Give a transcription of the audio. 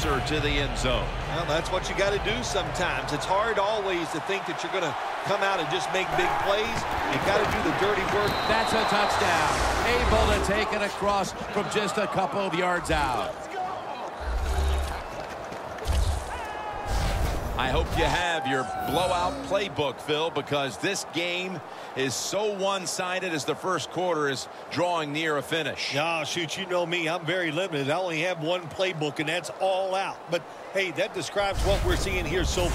closer to the end zone. Well, that's what you got to do sometimes. It's hard always to think that you're going to come out and just make big plays. You got to do the dirty work. That's a touchdown. Able to take it across from just a couple of yards out. I hope you have your blowout playbook, Phil, because this game is so one-sided as the first quarter is drawing near a finish. Yeah, shoot, you know me. I'm very limited. I only have one playbook, and that's all out. But, hey, that describes what we're seeing here so